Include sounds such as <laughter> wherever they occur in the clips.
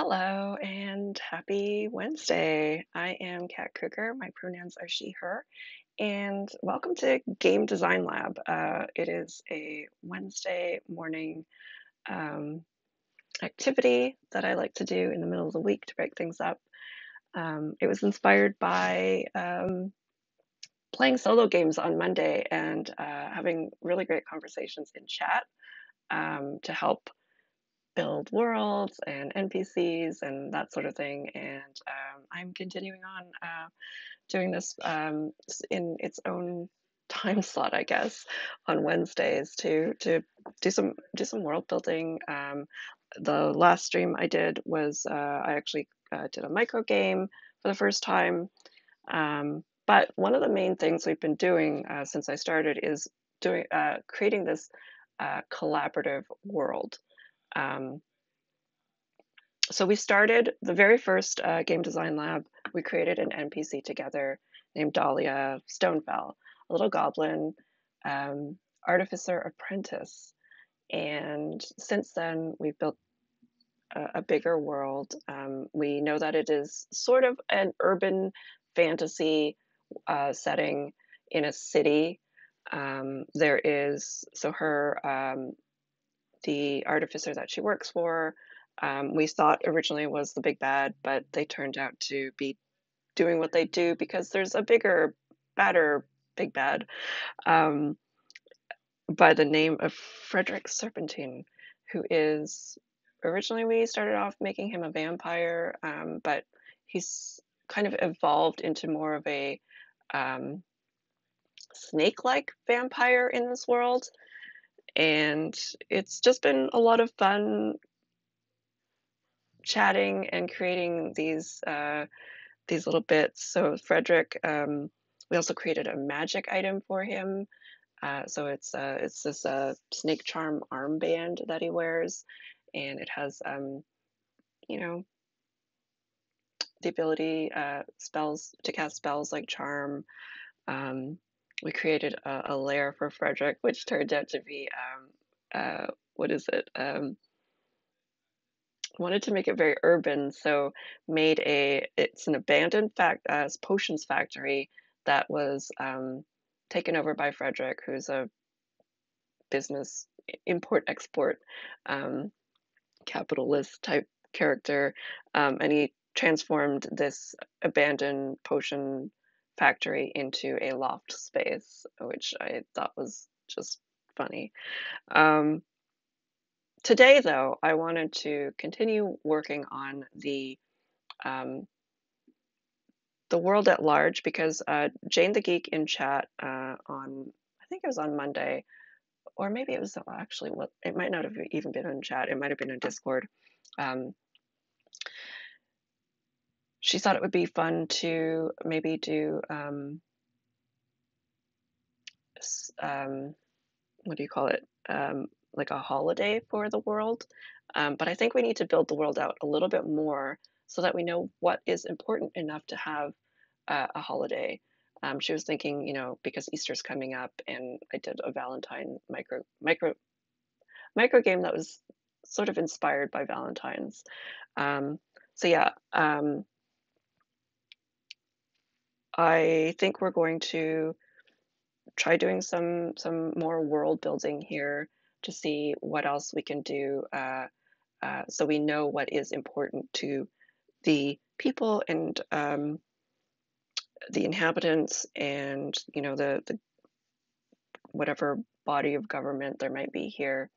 Hello and happy Wednesday. I am Kat Kruger. My pronouns are she, her, and welcome to Game Design Lab. Uh, it is a Wednesday morning um, activity that I like to do in the middle of the week to break things up. Um, it was inspired by um, playing solo games on Monday and uh, having really great conversations in chat um, to help build worlds and NPCs and that sort of thing. And um, I'm continuing on uh, doing this um, in its own <laughs> time slot, I guess, on Wednesdays to to do some do some world building. Um, the last stream I did was uh, I actually uh, did a micro game for the first time. Um, but one of the main things we've been doing uh, since I started is doing uh, creating this uh, collaborative world. Um, so we started the very first uh, game design lab. We created an NPC together named Dahlia Stonefell, a little goblin um, artificer apprentice. And since then, we've built a, a bigger world. Um, we know that it is sort of an urban fantasy uh, setting in a city. Um, there is so her um, the artificer that she works for, um, we thought originally was the big bad, but they turned out to be doing what they do because there's a bigger, badder big bad um, by the name of Frederick Serpentine, who is originally we started off making him a vampire, um, but he's kind of evolved into more of a um, snake-like vampire in this world and it's just been a lot of fun chatting and creating these uh, these little bits. So Frederick, um, we also created a magic item for him. Uh, so it's uh, it's this uh, snake charm armband that he wears, and it has um, you know the ability uh, spells to cast spells like charm. Um, we created a, a lair for Frederick, which turned out to be um, uh, what is it? Um, wanted to make it very urban, so made a it's an abandoned fact uh, potions factory that was um, taken over by Frederick, who's a business import export um, capitalist type character, um, and he transformed this abandoned potion factory into a loft space, which I thought was just funny. Um, today, though, I wanted to continue working on the um, the world at large because uh, Jane the Geek in chat uh, on I think it was on Monday, or maybe it was actually what it might not have even been in chat. It might have been in Discord. Um, she thought it would be fun to maybe do um, um, what do you call it? Um, like a holiday for the world. Um, but I think we need to build the world out a little bit more so that we know what is important enough to have uh, a holiday. Um, she was thinking, you know, because Easter's coming up, and I did a Valentine micro micro micro game that was sort of inspired by Valentine's. Um, so yeah, um, I think we're going to try doing some some more world building here to see what else we can do uh, uh, so we know what is important to the people and um, the inhabitants and you know the, the whatever body of government there might be here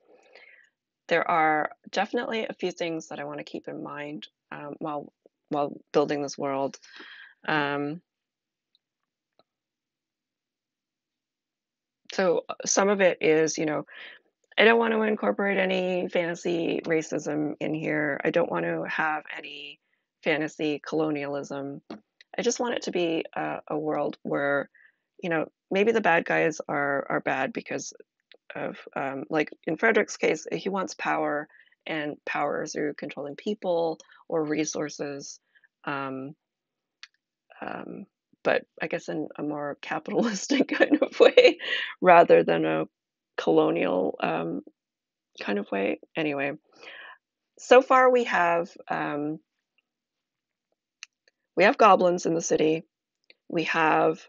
there are definitely a few things that I want to keep in mind um, while while building this world. Um, so some of it is, you know, I don't want to incorporate any fantasy racism in here. I don't want to have any fantasy colonialism. I just want it to be a, a world where, you know, maybe the bad guys are are bad because of um, like in Frederick's case, he wants power and power through controlling people or resources. Um, um, but I guess in a more capitalistic <laughs> kind of way rather than a colonial um, kind of way. Anyway, so far we have um, we have goblins in the city. We have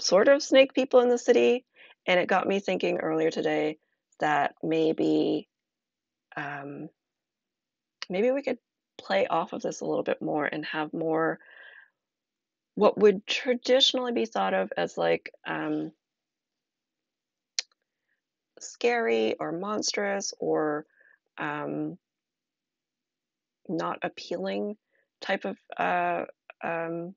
sort of snake people in the city, and it got me thinking earlier today that maybe um, maybe we could play off of this a little bit more and have more what would traditionally be thought of as like um, scary or monstrous or um, not appealing type of uh, um,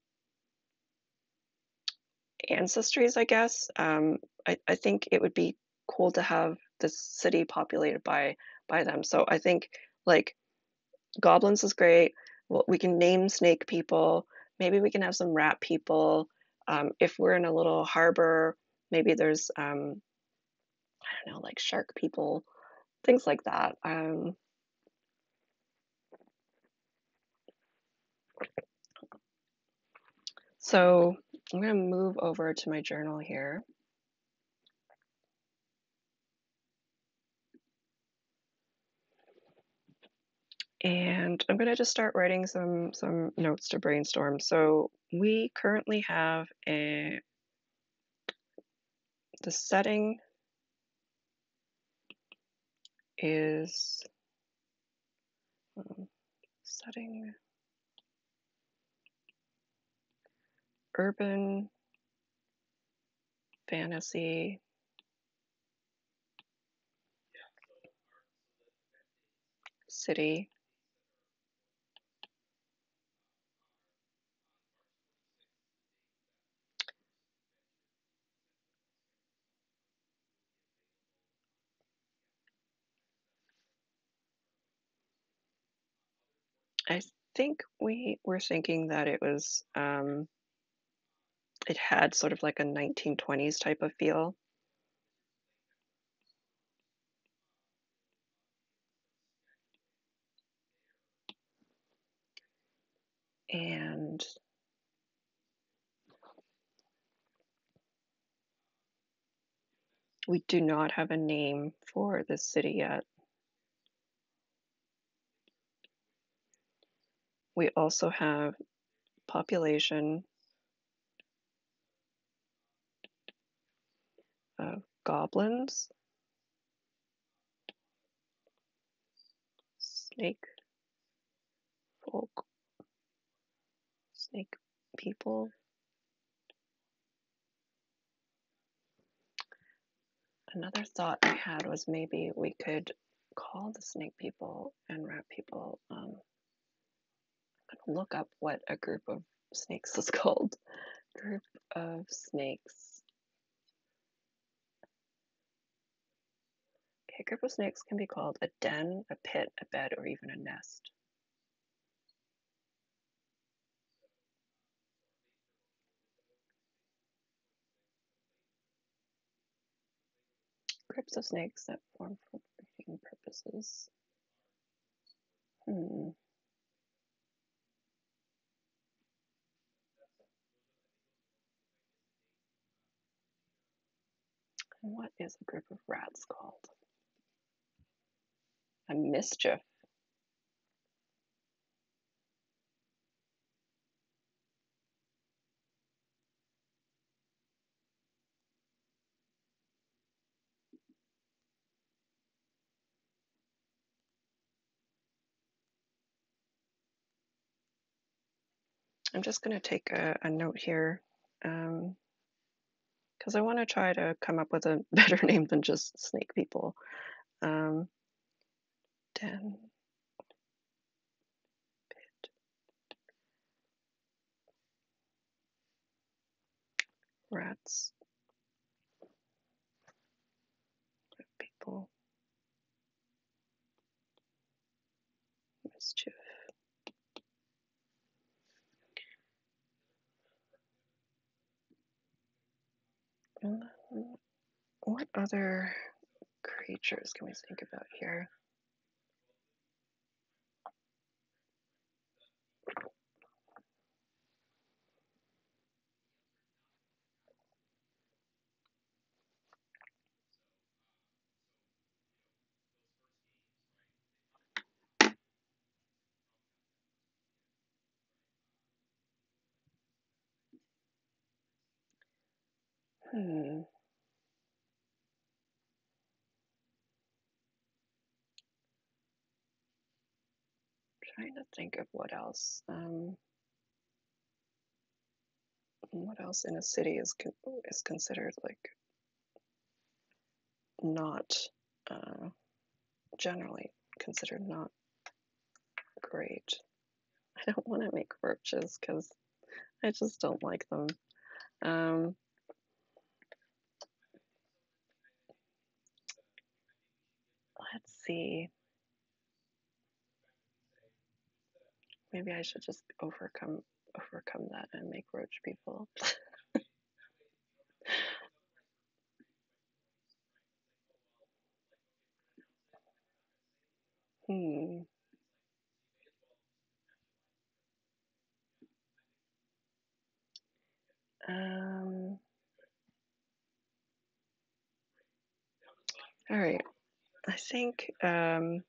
ancestries, I guess. Um, I, I think it would be cool to have this city populated by by them. So I think like goblins is great. Well, we can name snake people. Maybe we can have some rat people. Um, if we're in a little harbor, maybe there's um, I don't know, like shark people, things like that. Um, so I'm going to move over to my journal here. And I'm going to just start writing some some notes to brainstorm. So we currently have a the setting is um, setting urban fantasy city I think we were thinking that it was um, it had sort of like a 1920s type of feel. And we do not have a name for this city yet. We also have population of goblins, snake folk, snake people. Another thought I had was maybe we could call the snake people and rat people. Um, look up what a group of snakes is <laughs> called. Group of snakes. Okay, a group of snakes can be called a den, a pit, a bed, or even a nest. Groups of snakes that form for breeding purposes. Hmm. What is a group of rats called? A mischief. I'm just going to take a, a, note here um, because I want to try to come up with a <laughs> better name than just snake people. Um, den, pit, rats, people, mischief. What other creatures can we think about here? Hmm. Trying to think of what else. Um, what else in a city is con- is considered like not uh, generally considered not great. <laughs> I don't want to make roaches because I just don't like them. Um, let's see. Maybe I should just overcome overcome that and make roach people. <laughs> hmm. Um, all right. I think um, I'm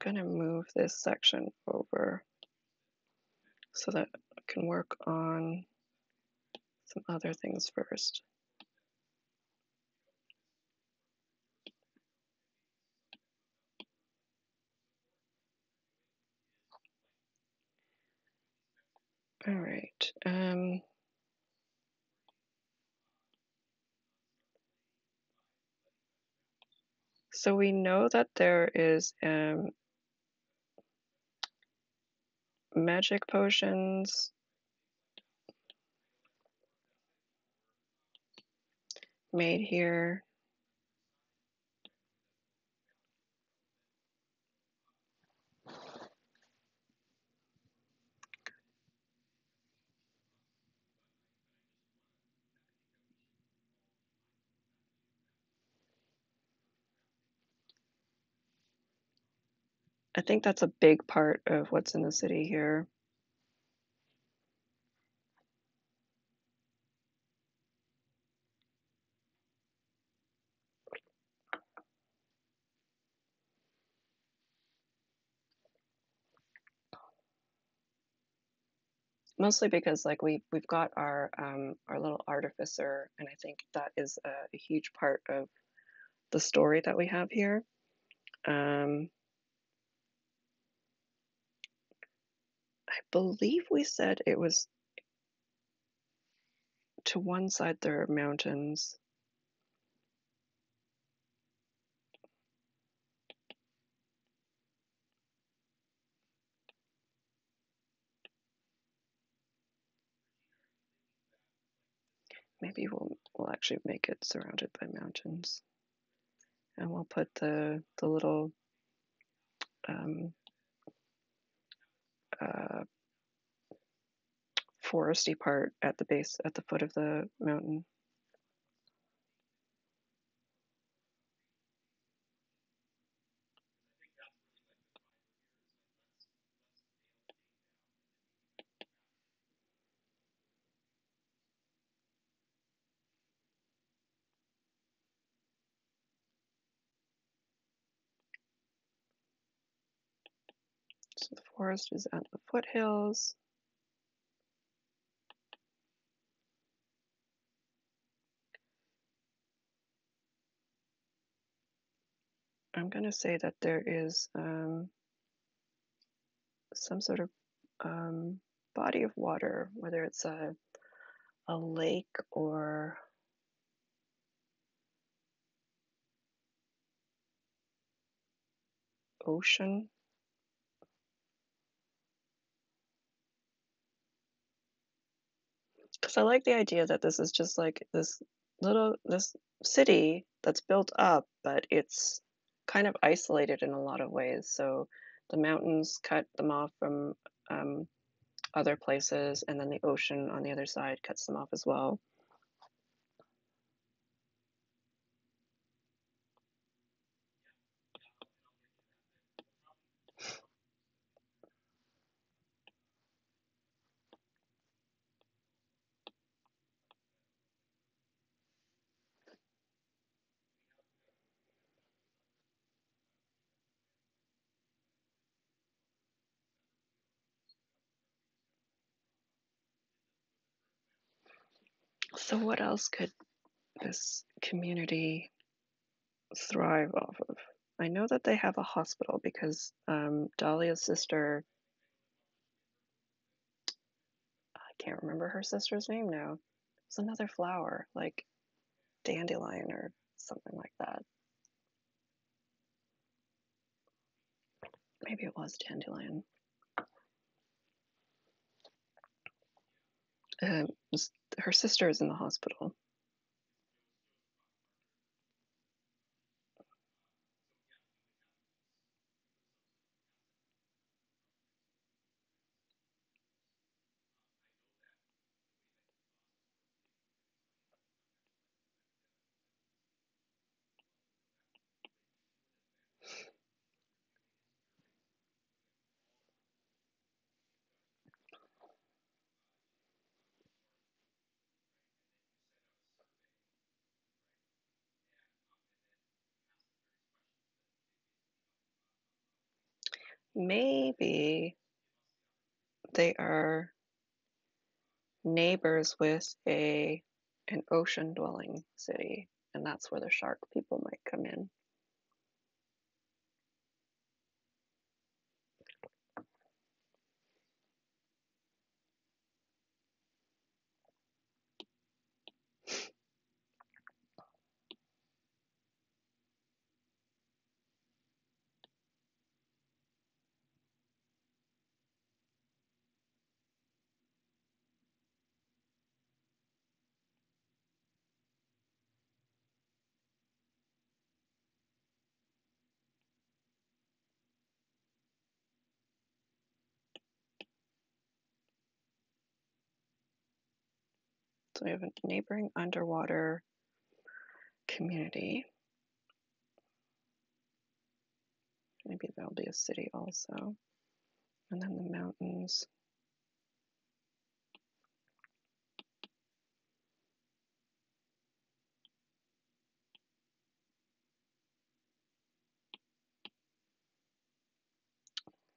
gonna move this section over so that I can work on some other things first. All right. Um, so we know that there is um, magic potions made here. I think that's a big part of what's in the city here. Mostly because like we we've got our um, our little artificer, and I think that is a, a huge part of the story that we have here. Um, I believe we said it was to one side there are mountains. Maybe we'll we'll actually make it surrounded by mountains, and we'll put the the little um, uh, foresty part at the base at the foot of the mountain. Forest is at the foothills. I'm going to say that there is um, some sort of um, body of water, whether it's a, a lake or ocean. Because I like the idea that this is just like this little this city that's built up, but it's kind of isolated in a lot of ways. So the mountains cut them off from um, other places, and then the ocean on the other side cuts them off as well. So what else could this community thrive off of? I know that they have a hospital because um, Dahlia's sister, I can't remember her sister's name now. It's another flower, like dandelion or something like that. Maybe it was dandelion. Um, her sister is in the hospital. Maybe they are neighbors with a an ocean dwelling city, and that's where the shark people might come in. So we have a neighboring underwater community. Maybe there'll be a city also. And then the mountains.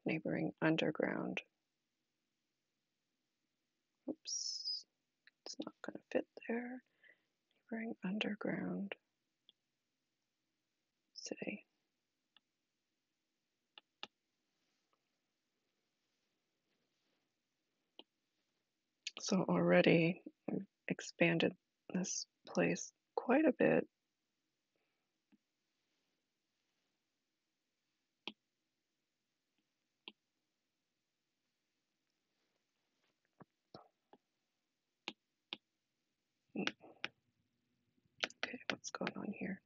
Neighboring underground. Oops, not going to fit there. Neighboring underground city. So already we've expanded this place quite a bit. Okay, what's going on here?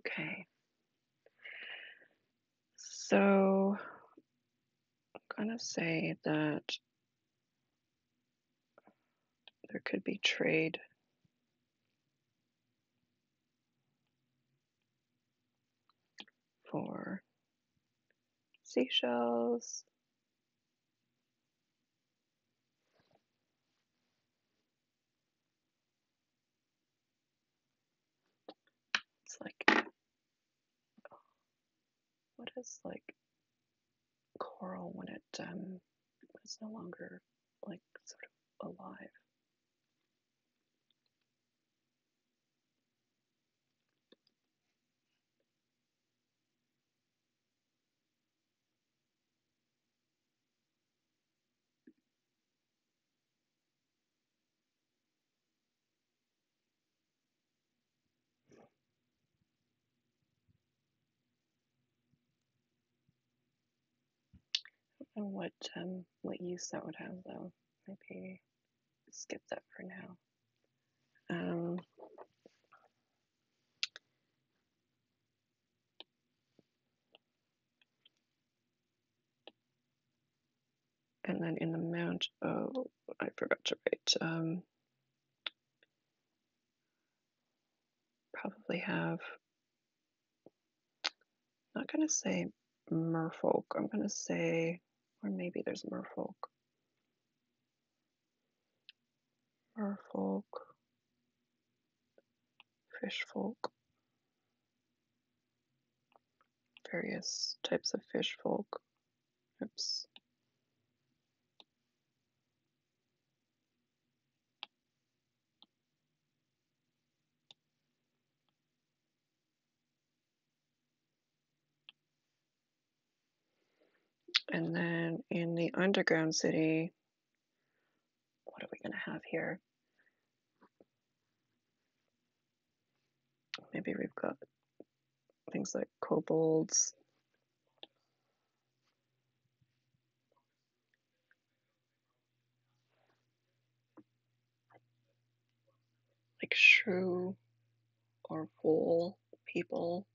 Okay. So I'm going to say that there could be trade for seashells. It's like, what is like coral when it um, is no longer like sort of alive? And what um, what use that would have though? Maybe skip that for now. Um, and then in the mount, oh, I forgot to write. Um, probably have. Not gonna say merfolk. I'm gonna say, or maybe there's merfolk. Merfolk. Fish folk. various types of fish folk. Oops. And then in the underground city, what are we going to have here? Maybe we've got things like kobolds. Like shrew or vole people.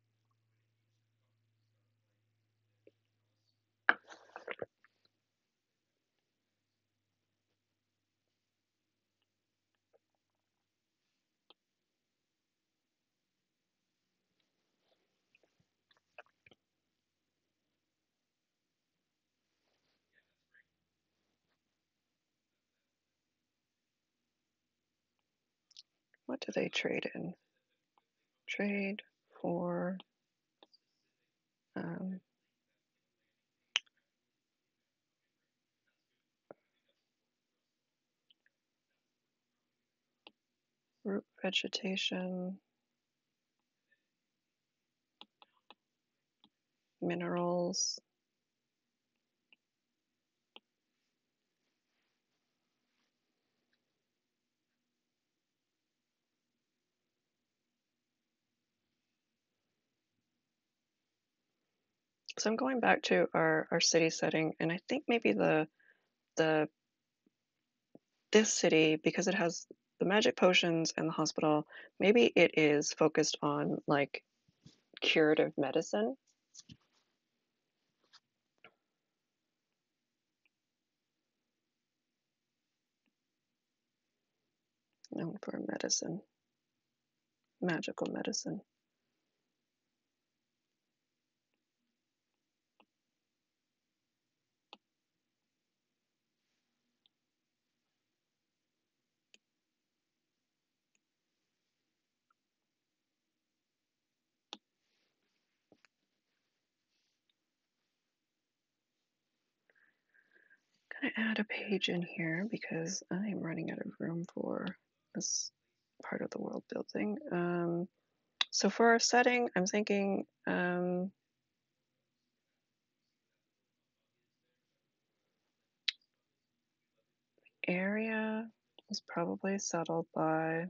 Do they trade in? Trade for um, root vegetation, minerals. So I'm going back to our, our city setting, and I think maybe the the this city, because it has the magic potions and the hospital, maybe it is focused on like curative medicine. Known for medicine, magical medicine. Gonna add a page in here because I am running out of room for this part of the world building. Um, so for our setting, I'm thinking um, area is probably settled by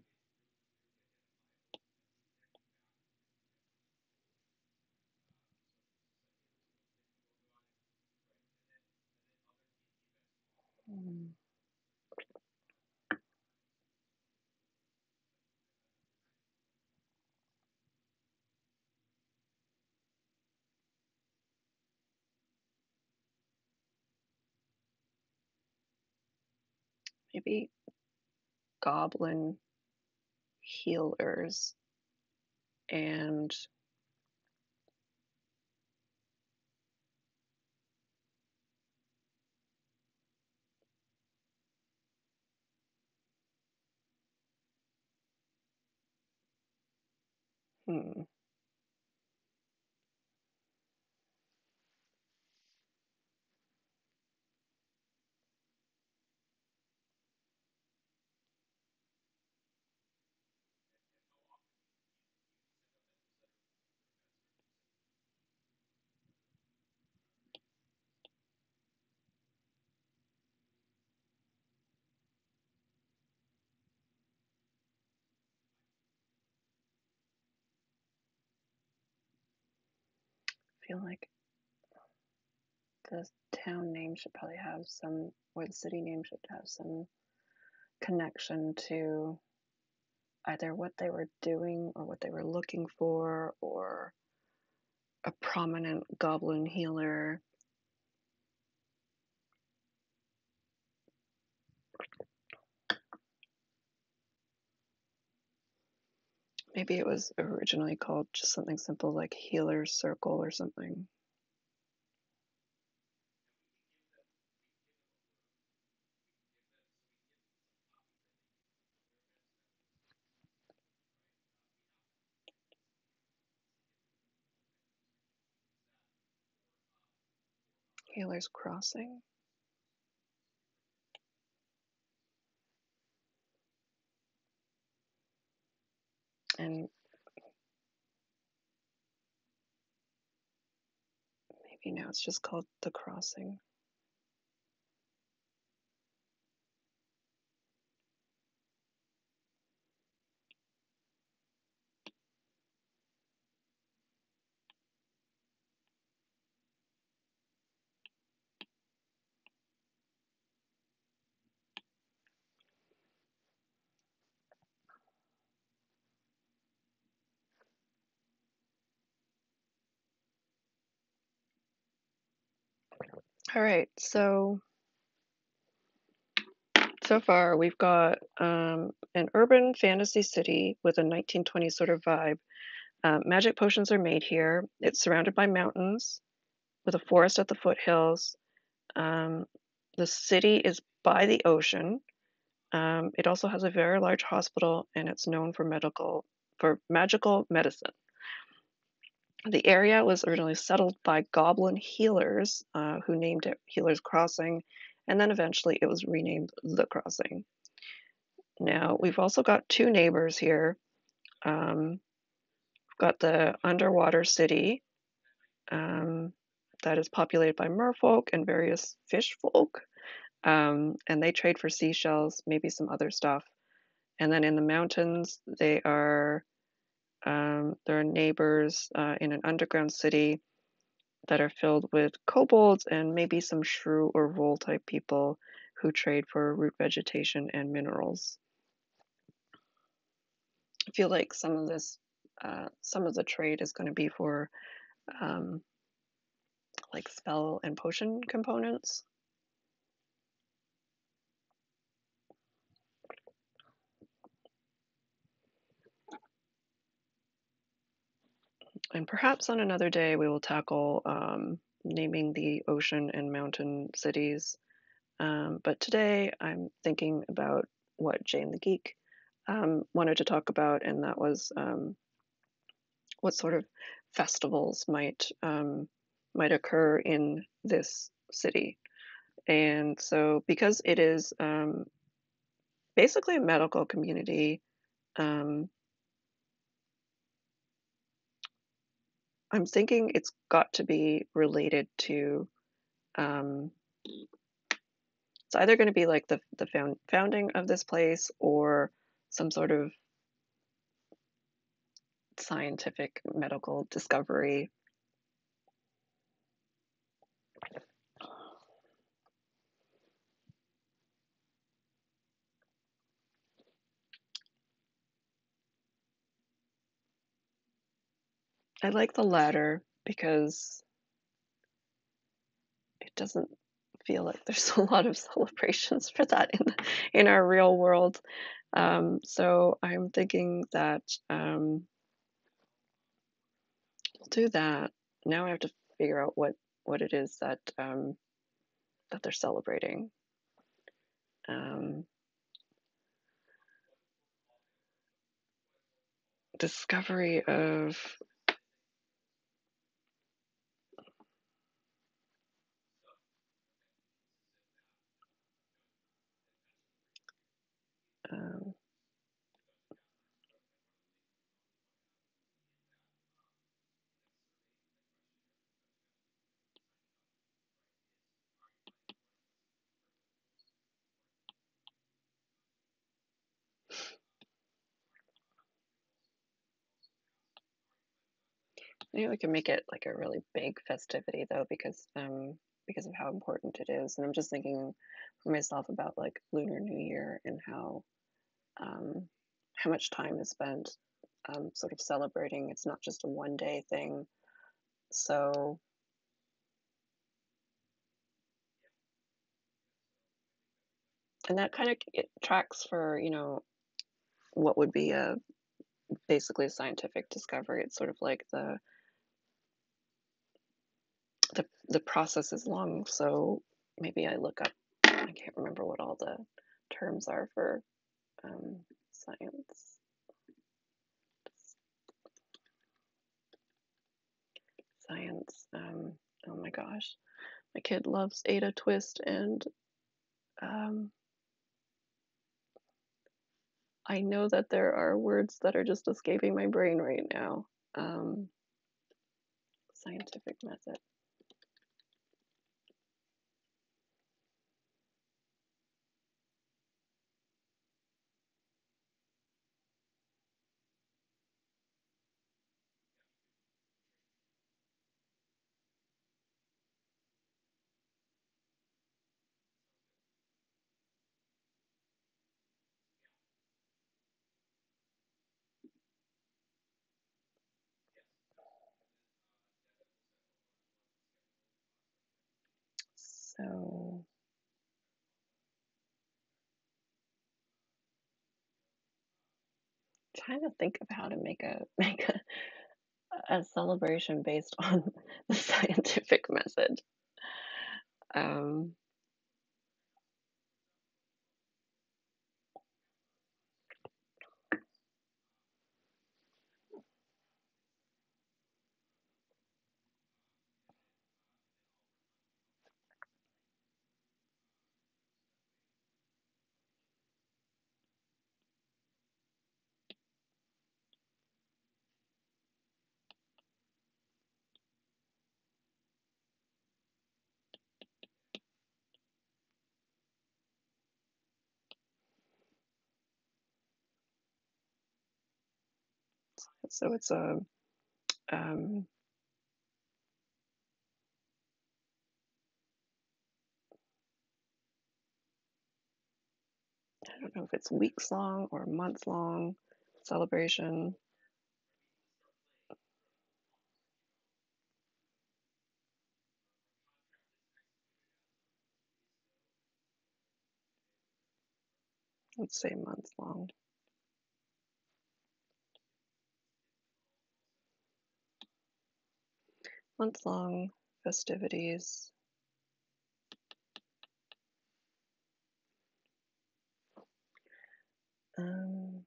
maybe goblin healers and hmm, feel like the town name should probably have some, or the city name should have some connection to either what they were doing or what they were looking for or a prominent goblin healer. Maybe it was originally called just something simple like Healer Circle or something. Healer's Crossing. Maybe now it's just called The Crossing. All right, so so far we've got um, an urban fantasy city with a 1920s sort of vibe. Uh, magic potions are made here. It's surrounded by mountains with a forest at the foothills. Um, the city is by the ocean. Um, it also has a very large hospital and it's known for medical for magical medicine. The area was originally settled by goblin healers uh, who named it Healer's Crossing, and then eventually it was renamed The Crossing. Now, we've also got two neighbors here. Um, we've got the underwater city um, that is populated by merfolk and various fish folk, um, and they trade for seashells, maybe some other stuff. And then in the mountains, they are um, there are neighbors uh, in an underground city that are filled with kobolds and maybe some shrew or vole type people who trade for root vegetation and minerals. I feel like some of this, uh, some of the trade is going to be for um, like spell and potion components. And perhaps on another day we will tackle um, naming the ocean and mountain cities. Um, but today I'm thinking about what Jane the Geek um, wanted to talk about, and that was um, what sort of festivals might um, might occur in this city. And so, because it is um, basically a medical community, um, I'm thinking it's got to be related to. Um, it's either going to be like the the found, founding of this place or some sort of scientific medical discovery. I like the latter because it doesn't feel like there's <laughs> a lot of celebrations for that in in our real world. Um, so I'm thinking that um, we'll do that. Now I have to figure out what what it is that um, that they're celebrating. Um, discovery of um, maybe we can make it like a really big festivity though because um because of how important it is. And i'm just thinking for myself about like lunar new year and how um how much time is spent um, sort of celebrating. It's not just a one day thing. So and that kind of tracks for you know what would be a basically a scientific discovery. It's sort of like the the the process is long. So maybe i look up i can't remember what all the terms are for um, science science um, oh my gosh My kid loves Ada Twist and um, I know that there are words that are just escaping my brain right now. Um, scientific method. So trying to think of how to make a <laughs> make a, a celebration based on <laughs> the scientific method. Um, so it's a um, I don't know if it's weeks long or months long celebration. Let's say months long. Months long festivities. Um,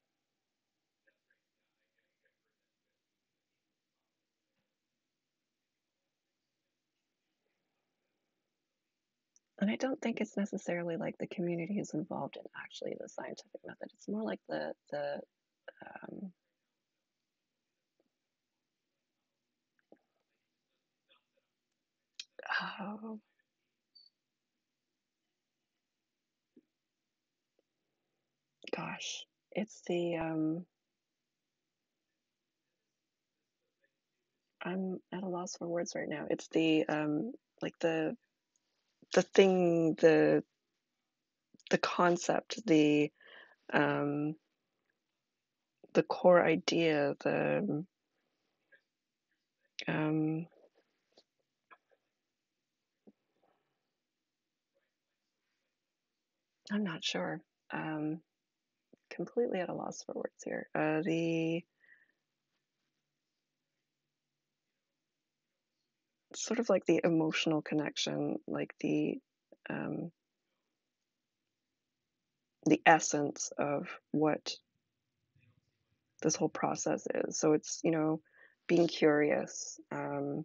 and I don't think it's necessarily like the community is involved in actually the scientific method. It's more like the the um, oh gosh, it's the um, I'm at a loss for words right now. It's the um, like the the thing, the the concept, the um, the core idea, the um, I'm not sure. Um, completely at a loss for words here. Uh, the sort of like the emotional connection, like the um, the essence of what this whole process is. So it's you know being curious. Um,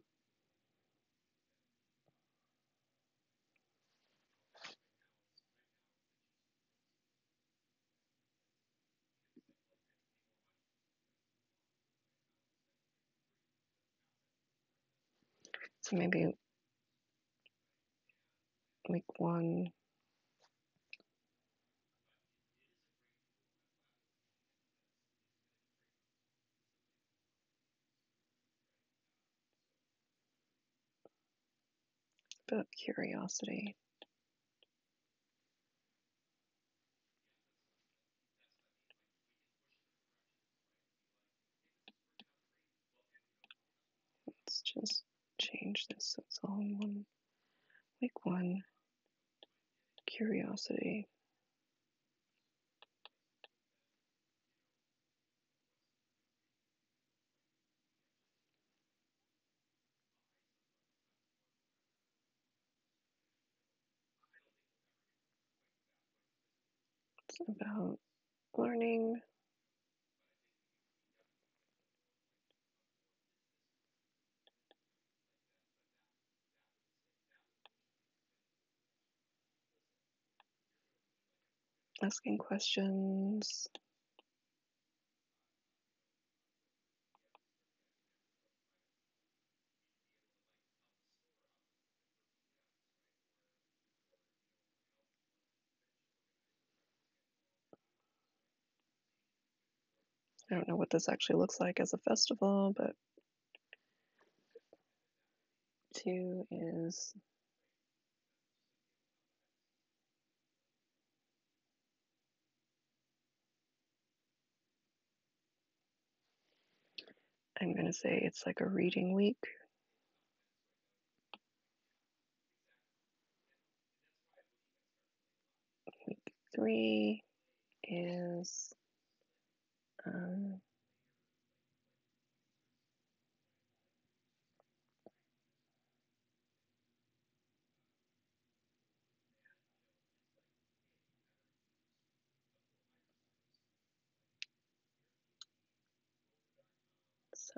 so maybe make one. about curiosity. Let's just change this so it's all in one. Week one. Curiosity. It's about learning. Asking questions. I don't know what this actually looks like as a festival, but two is I'm going to say it's like a reading week. Week three is um,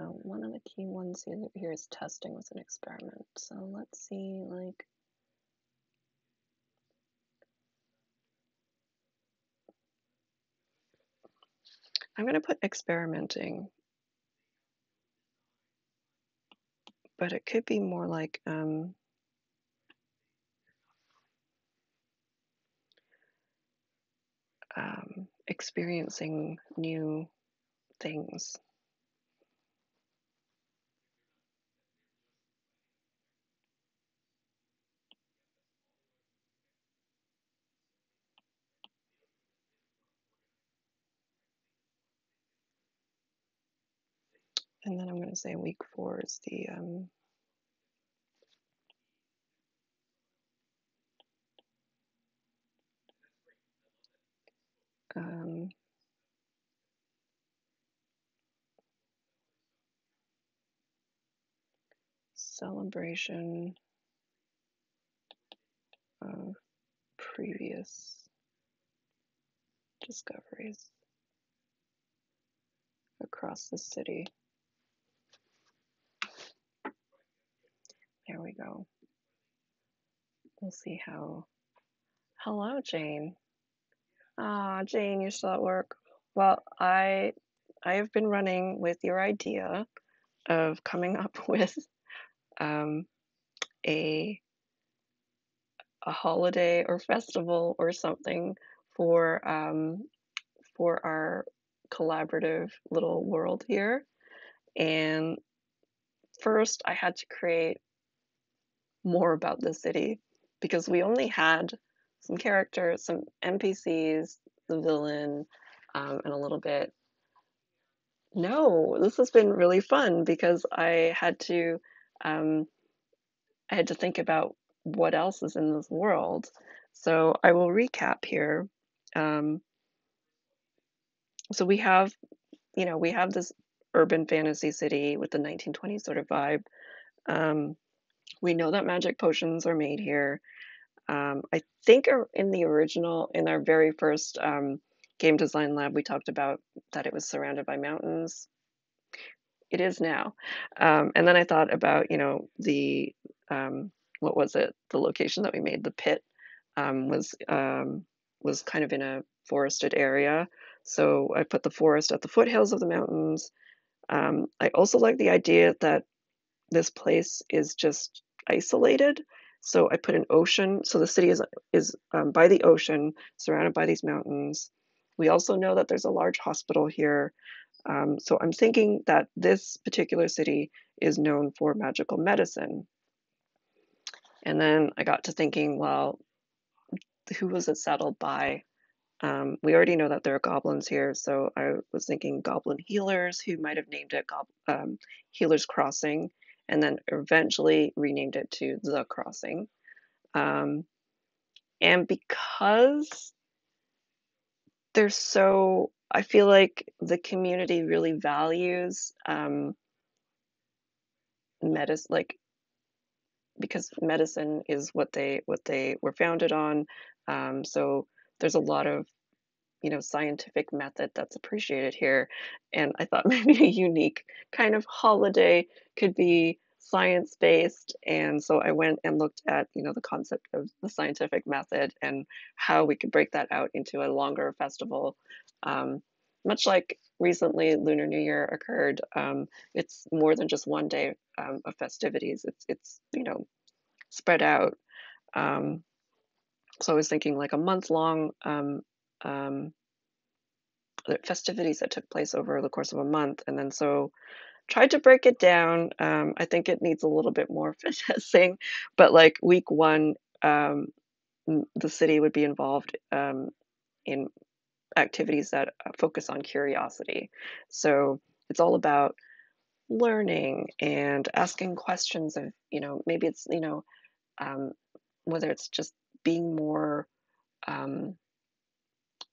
So one of the key ones here, is testing with an experiment. So let's see, like, I'm going to put experimenting, but it could be more like um, um, experiencing new things. And then I'm going to say week four is the um, um, celebration of previous discoveries across the city. There we go. We'll see how. Hello, Jane. Ah, Jane, you're still at work. Well, I I have been running with your idea of coming up <laughs> with um, a a holiday or festival or something for um, for our collaborative little world here. And first, I had to create more about the city because we only had some characters, some NPCs, the villain, um, and a little bit. No, this has been really fun because I had to um, I had to think about what else is in this world. So I will recap here. Um, so we have, you know, we have this urban fantasy city with the 1920s sort of vibe. Um, we know that magic potions are made here. Um, I think in the original, in our very first um, game design lab, we talked about that it was surrounded by mountains. It is now. Um, and then I thought about, you know, the, um, what was it? The location that we made, the pit, um, was um, was kind of in a forested area. So I put the forest at the foothills of the mountains. I also like the idea that this place is just isolated. So I put an ocean. So the city is is um, by the ocean, surrounded by these mountains. We also know that there's a large hospital here. Um, so I'm thinking that this particular city is known for magical medicine. And then I got to thinking, well, who was it settled by? Um, we already know that there are goblins here, so I was thinking goblin healers who might have named it Gob- um, Healers Crossing and then eventually renamed it to The Crossing. Um, and because they're so, I feel like the community really values um, medicine, like because medicine is what they what they were founded on. Um, so there's a lot of you know scientific method that's appreciated here and i thought <laughs> maybe a unique kind of holiday could be science-based, and so I went and looked at, you know, the concept of the scientific method and how we could break that out into a longer festival. Um, much like recently Lunar New Year occurred, um, it's more than just one day um, of festivities. It's it's you know spread out. Um, so I was thinking like a month long um, um, festivities that took place over the course of a month, and then so tried to break it down. Um, I think it needs a little bit more <laughs> finessing, but like week one, um, the city would be involved um, in activities that uh, focus on curiosity. So it's all about learning and asking questions of, you know, maybe it's, you know, um, whether it's just being more um,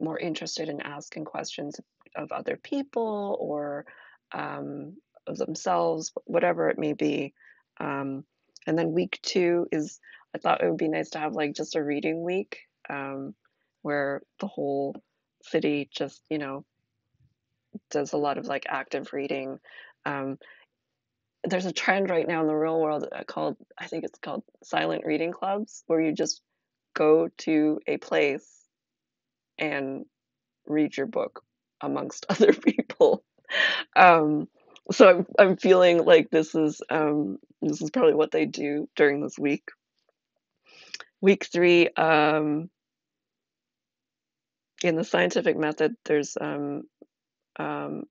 more interested in asking questions of other people or um, of themselves, whatever it may be. Um, and then week two is, I thought it would be nice to have like just a reading week um, where the whole city just, you know, does a lot of like active reading. Um, there's a trend right now in the real world uh, called, I think it's called silent reading clubs, where you just go to a place and read your book amongst <laughs> other people. Um, so I'm I'm feeling like this is um, this is probably what they do during this week. Week three, um, in the scientific method, there's um, um,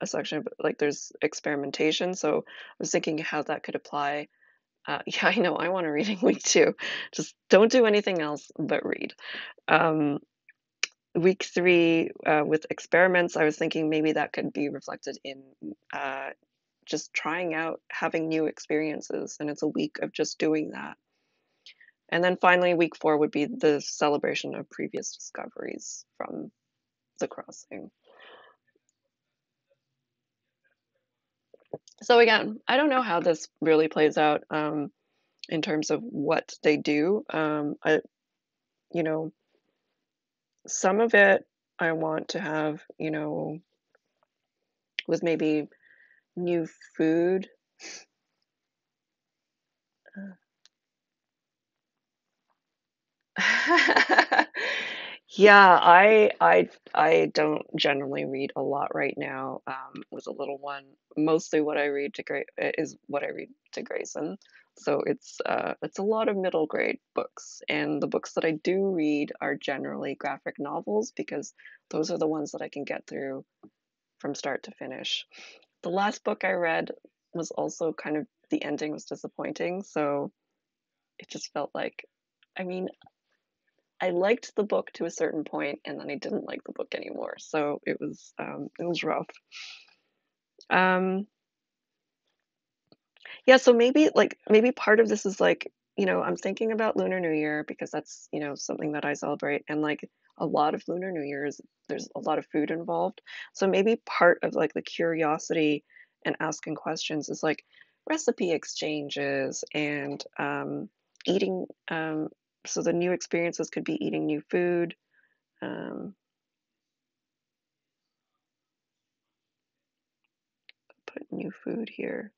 a section of, like there's experimentation. So I was thinking how that could apply. Uh, <laughs> yeah, I know. I want a reading week too. Just don't do anything else but read. Um, week three uh, with experiments, I was thinking maybe that could be reflected in uh, just trying out having new experiences, and it's a week of just doing that. And then finally, week four would be the celebration of previous discoveries from the crossing. So again, I don't know how this really plays out um, in terms of what they do. Um, I, you know, some of it I want to have, you know, with maybe new food. <laughs> Yeah, I I I don't generally read a lot right now um, with a little one. Mostly what I read to Gra- is what I read to Grayson. So it's uh, it's a lot of middle grade books, and the books that I do read are generally graphic novels because those are the ones that I can get through from start to finish. The last book I read was also kind of the ending was disappointing, so it just felt like, I mean, I liked the book to a certain point, and then I didn't like the book anymore. So it was um, it was rough. Um, yeah, so maybe like maybe part of this is like you know I'm thinking about Lunar New Year because that's you know something that I celebrate, and like a lot of Lunar New Year's, there's a lot of food involved. So maybe part of like the curiosity and asking questions is like recipe exchanges and um, eating um, so the new experiences could be eating new food. Um, put new food here.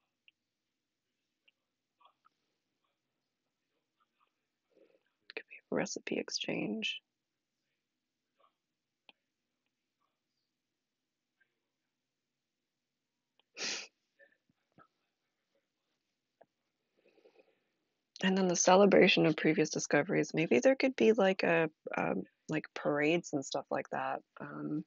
Could be a recipe exchange. And then the celebration of previous discoveries. Maybe there could be like a um, like parades and stuff like that. Um,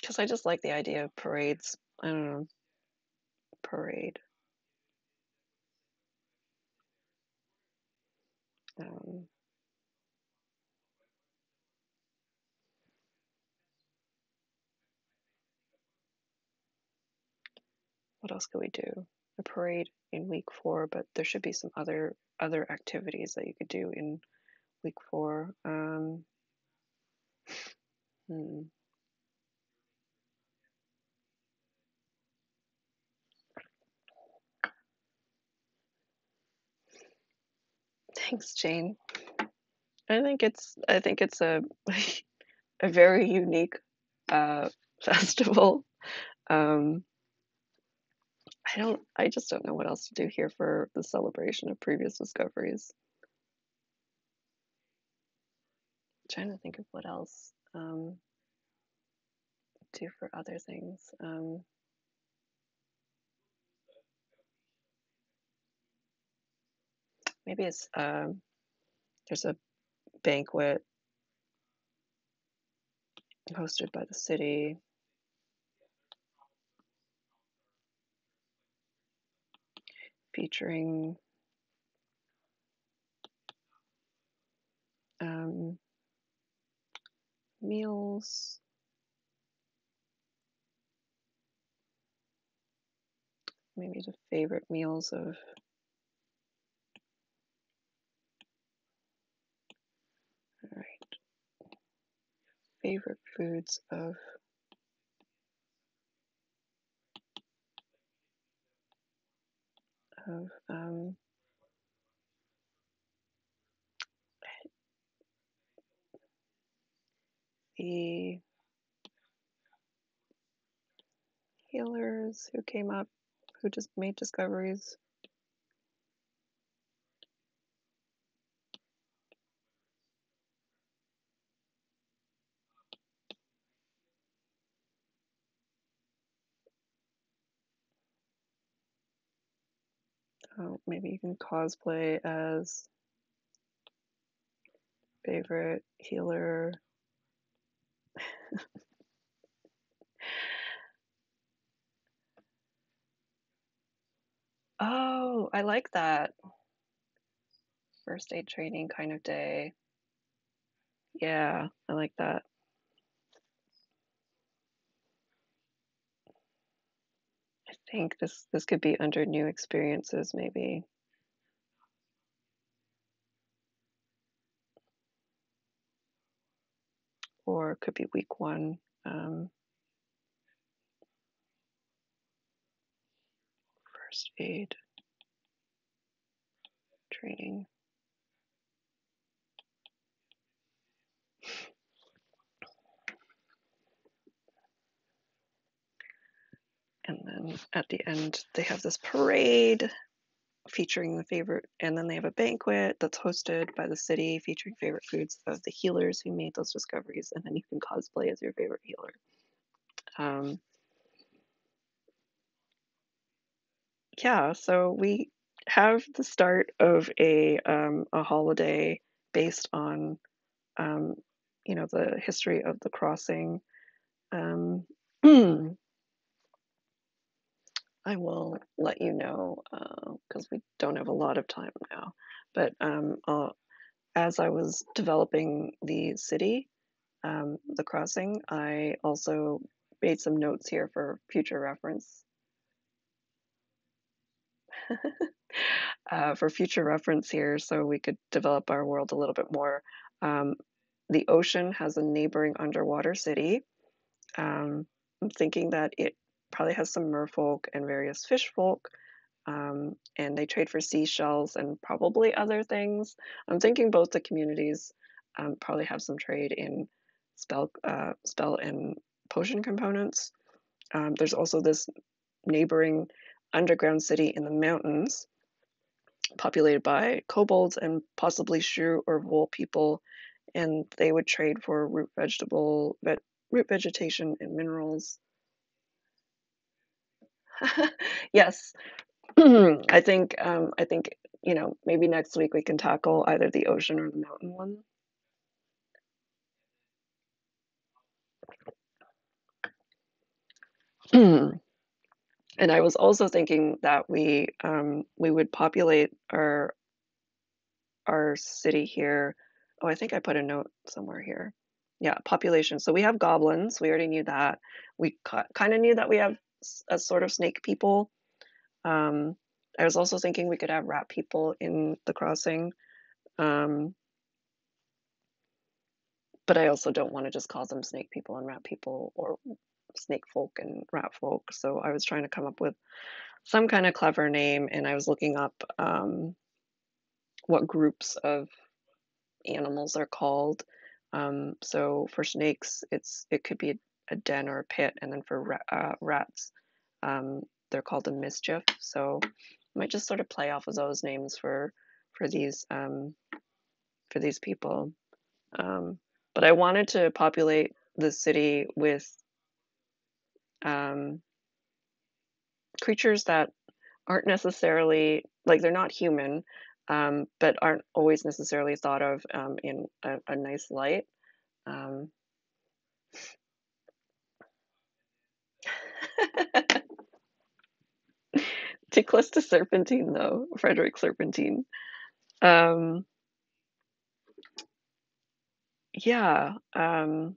because I just like the idea of parades. I don't know, parade. Um, what else could we do? A parade in week four, but there should be some other other activities that you could do in week four. Um, <laughs> hmm. Thanks, Jane. I think it's I think it's a <laughs> a very unique uh, <laughs> festival. Um, I don't, I just don't know what else to do here for the celebration of previous discoveries. trying to think of what else um, do for other things. Um, maybe it's um, there's a banquet hosted by the city. Featuring um, meals. Maybe the favorite meals of all right. Favorite foods of of um, the healers who came up, who just made discoveries. Oh, maybe you can cosplay as favorite healer. <laughs> oh, I like that. First aid training kind of day. Yeah, I like that. I think this this could be under new experiences maybe. Or could be week one. Um, first aid training. And then at the end, they have this parade featuring the favorite, and then they have a banquet that's hosted by the city featuring favorite foods of the healers who made those discoveries, and then you can cosplay as your favorite healer. Um, yeah, so we have the start of a um, a holiday based on um, you know the history of the crossing. Um, <clears throat> I will let you know because uh, we don't have a lot of time now. But um, uh, as I was developing the city, um, the crossing, I also made some notes here for future reference. <laughs> uh, for future reference here, so we could develop our world a little bit more. Um, the ocean has a neighboring underwater city. Um, I'm thinking that it probably has some merfolk and various fish folk. Um, and they trade for seashells and probably other things. I'm thinking both the communities um, probably have some trade in spell, uh, spell and potion components. Um, there's also this neighboring underground city in the mountains, populated by kobolds and possibly shrew or vole people, and they would trade for root vegetable, ve- root vegetation and minerals. <laughs> yes, <clears throat> I think um, I think you know maybe next week we can tackle either the ocean or the mountain one. <clears throat> and I was also thinking that we um, we would populate our our city here. Oh, I think I put a note somewhere here. Yeah, population. So we have goblins. We already knew that. We kind of knew that we have a sort of snake people. Um, I was also thinking we could have rat people in the crossing. Um, but I also don't want to just call them snake people and rat people or snake folk and rat folk. So I was trying to come up with some kind of clever name and I was looking up um, what groups of animals are called. Um, so for snakes, it's it could be a den or a pit, and then for ra uh, rats, um, they're called a mischief. So I might just sort of play off of those names for for these um, for these people. Um, but I wanted to populate the city with um, creatures that aren't necessarily like they're not human, um, but aren't always necessarily thought of um, in a, a nice light. Um, Teclista Serpentine, though, Frederick Serpentine. Um, yeah, um,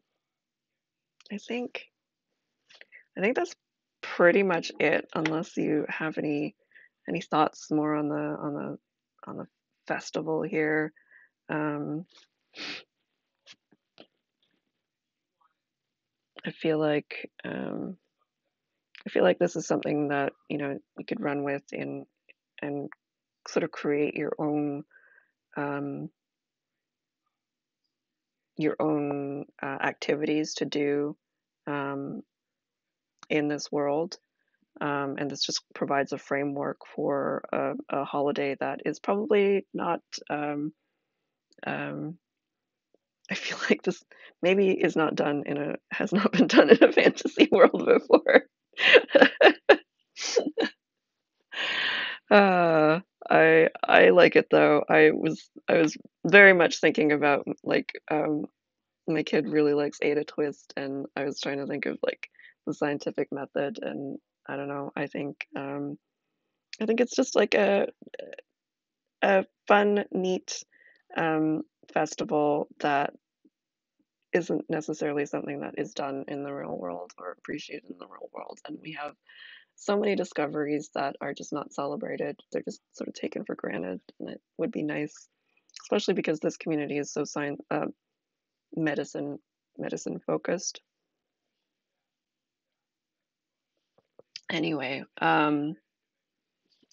I think I think that's pretty much it, unless you have any any thoughts more on the on the on the festival here. Um, I feel like um, I feel like this is something that you know you could run with in and sort of create your own um, your own uh, activities to do um, in this world. Um, and this just provides a framework for a, a holiday that is probably not. Um, um, I feel like this maybe is not done in a has not been done in a <laughs> fantasy world before. <laughs> uh, I I like it though. I was I was very much thinking about like um, my kid really likes Ada Twist, and I was trying to think of like the scientific method, and I don't know. I think um, I think it's just like a a fun, neat um, festival that isn't necessarily something that is done in the real world or appreciated in the real world. And we have so many discoveries that are just not celebrated. They're just sort of taken for granted, and it would be nice, especially because this community is so science, uh, medicine, medicine focused. Anyway, um,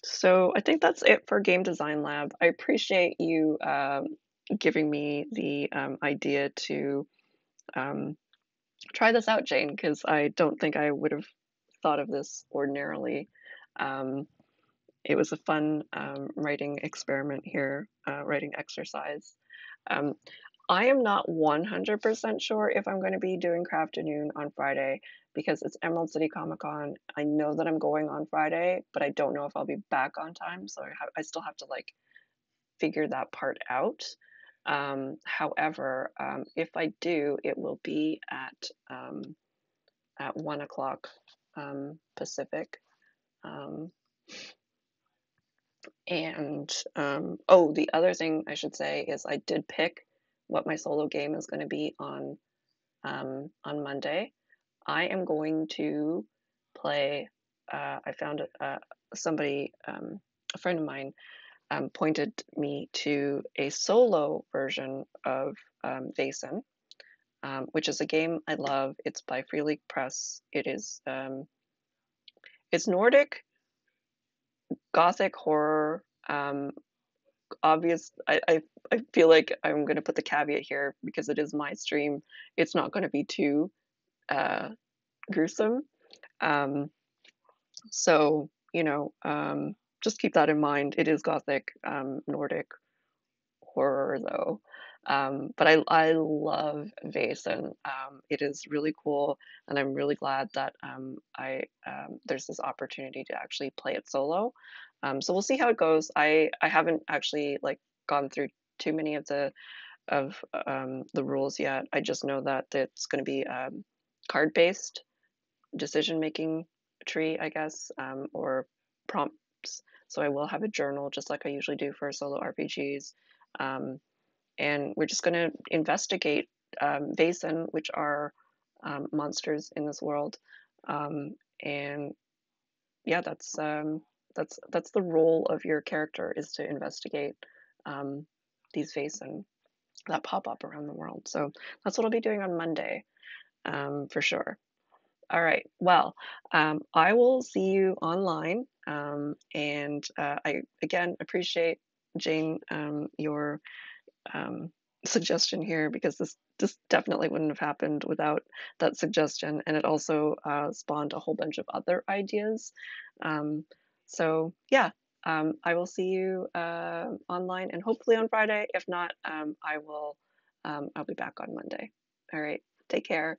so I think that's it for Game Design Lab. I appreciate you um, giving me the um, idea to um, try this out, Jane, because I don't think I would have thought of this ordinarily. Um, it was a fun um, writing experiment here, uh, writing exercise. Um, I am not 100% sure if I'm going to be doing Crafternoon on Friday because it's Emerald City Comic Con. I know that I'm going on Friday, but I don't know if I'll be back on time, so I, ha- I still have to like figure that part out. Um, however, um, if I do, it will be at um, at one o'clock um, Pacific. Um, and um, oh, the other thing I should say is I did pick what my solo game is going to be on on Monday. I am going to play. Uh, I found uh, somebody, a friend of mine, um, pointed me to a solo version of um, Vaesen, um, which is a game I love. It's by Free League Press. It is um, it's Nordic gothic horror. Um, obvious. I, I I feel like I'm going to put the caveat here because it is my stream. It's not going to be too uh, gruesome. Um, so you know, um, just keep that in mind. It is gothic um, Nordic horror though. Um, but I, I love Vaesen. Um, it is really cool, and I'm really glad that um, I um, there's this opportunity to actually play it solo. Um, so we'll see how it goes. I I haven't actually like gone through too many of the of um, the rules yet. I just know that it's going to be card based decision making tree, I guess, or prompts. So I will have a journal just like I usually do for solo RPGs. Um, and we're just going to investigate um, which are um, monsters in this world. Um, and yeah, that's um, that's that's the role of your character is to investigate um, these Vaesen that pop up around the world. So that's what I'll be doing on Monday um, for sure. All right. Well, um, I will see you online. Um, and uh, I again appreciate Jane your um, suggestion here because this this definitely wouldn't have happened without that suggestion, and it also uh, spawned a whole bunch of other ideas. Um, so yeah, um, I will see you uh, online and hopefully on Friday. If not, um, I will. Um, I'll be back on Monday. All right. Take care.